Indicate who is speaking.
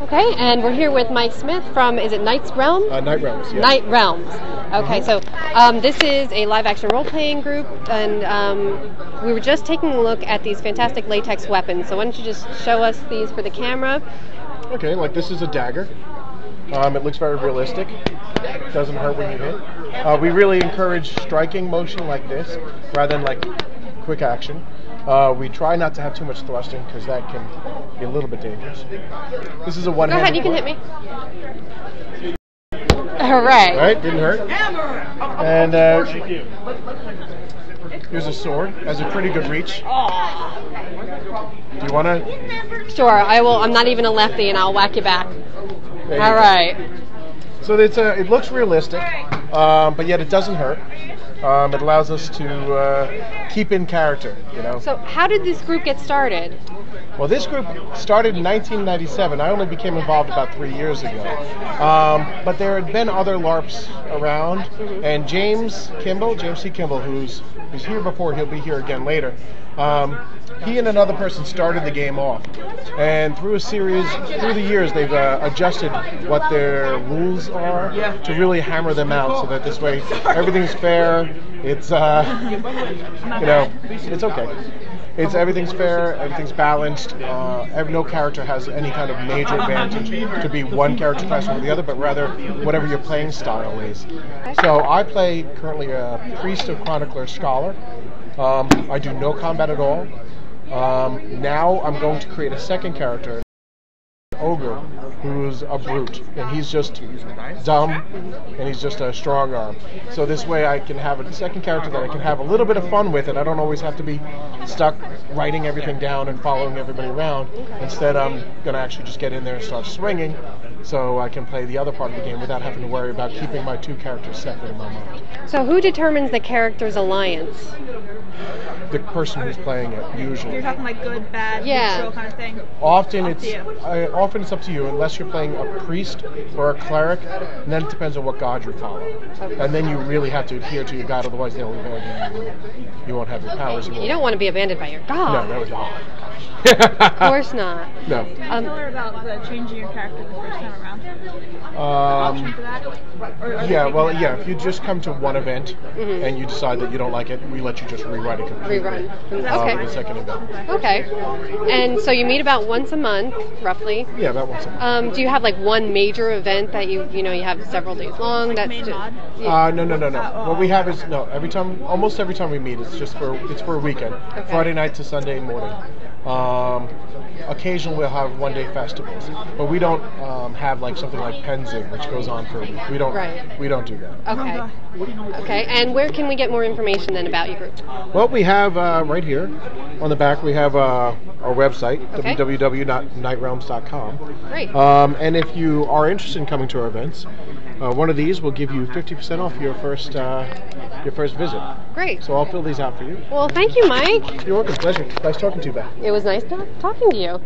Speaker 1: Okay, and we're here with Mike Smith from, is it Knight's Realm?
Speaker 2: Uh, Knight Realms. Yeah.
Speaker 1: Knight Realms. Okay, so um, this is a live action role playing group, and um, we were just taking a look at these fantastic latex weapons. So, why don't you just show us these for the camera?
Speaker 2: Okay, like this is a dagger. Um, it looks very realistic. Doesn't hurt when you hit. Uh, we really encourage striking motion like this rather than like quick action. Uh, we try not to have too much thrusting because that can be a little bit dangerous. This is a
Speaker 1: Go
Speaker 2: one-handed.
Speaker 1: ahead, you can hit me. All right.
Speaker 2: Right, didn't hurt. And uh, here's a sword. Has a pretty good reach. Do you want to?
Speaker 1: Sure, I will. I'm not even a lefty, and I'll whack you back. All right.
Speaker 2: So it's a, it looks realistic, um, but yet it doesn't hurt. Um, it allows us to uh, keep in character, you know.
Speaker 1: So, how did this group get started?
Speaker 2: Well, this group started in 1997. I only became involved about three years ago. Um, but there had been other LARPs around, and James Kimball, James C. Kimball, who's who's here before, he'll be here again later. Um, he and another person started the game off, and through a series, through the years, they've uh, adjusted what their rules are to really hammer them out, so that this way everything's fair. It's uh, you know, it's okay. It's everything's fair, everything's balanced. Uh, no character has any kind of major advantage to be one character class over the other, but rather whatever your playing style is. So I play currently a priest of chronicler scholar. Um, I do no combat at all. Um, now I'm going to create a second character, who's a brute and he's just dumb and he's just a strong arm. So this way i can have a second character that i can have a little bit of fun with and i don't always have to be stuck writing everything down and following everybody around. Instead i'm going to actually just get in there and start swinging so i can play the other part of the game without having to worry about keeping my two characters separate in my mind.
Speaker 1: So, who determines the character's alliance?
Speaker 2: The person who's playing it usually
Speaker 3: You're talking like good, bad,
Speaker 1: Yeah.
Speaker 3: neutral kind of thing.
Speaker 2: Often
Speaker 3: Up
Speaker 2: it's
Speaker 3: to you.
Speaker 2: I, often it's up to you unless you're playing a priest or a cleric, and then it depends on what god you follow. And then you really have to adhere to your god, otherwise they'll abandon you. You won't have your powers.
Speaker 1: You don't want to be abandoned by your god.
Speaker 2: No, that was
Speaker 1: Of course not.
Speaker 2: No.
Speaker 1: Um,
Speaker 3: Tell her about the changing your character the first time around.
Speaker 2: Um,
Speaker 3: for that? Or, or
Speaker 2: yeah, well, yeah. If you just come to one event
Speaker 1: Mhm.
Speaker 2: and you decide that you don't like it, we let you just rewrite it completely.
Speaker 1: Rerun.
Speaker 2: uh,
Speaker 1: Okay.
Speaker 2: for the second event.
Speaker 1: Okay. And so you meet about once a month, roughly.
Speaker 2: Yeah, that one's.
Speaker 1: Um, do you have like one major event that you you know you have several days long? That's
Speaker 3: main
Speaker 1: ju-
Speaker 3: mod?
Speaker 1: Yeah.
Speaker 2: Uh, no, no, no, no.
Speaker 3: Uh,
Speaker 2: What we have is no. Every time, almost every time we meet, it's just for it's for a weekend,
Speaker 1: Okay.
Speaker 2: Friday night to Sunday morning. Um, occasionally we'll have one day festivals, but we don't um, have like something like Pennsic, which goes on for a week. We don't.
Speaker 1: Right.
Speaker 2: We don't do that.
Speaker 1: Okay. Okay. And where can we get more information then about your group?
Speaker 2: Well, we have uh, right here on the back we have uh, our website
Speaker 1: Okay.
Speaker 2: www.knightrealms.com.
Speaker 1: Great.
Speaker 2: Um, and if you are interested in coming to our events, uh, one of these will give you 50% off your first uh, your first visit.
Speaker 1: Great.
Speaker 2: So I'll fill these out for you.
Speaker 1: Well, thank you, Mike.
Speaker 2: You're welcome. Pleasure. Nice talking to you, Beth.
Speaker 1: It was nice talking to you.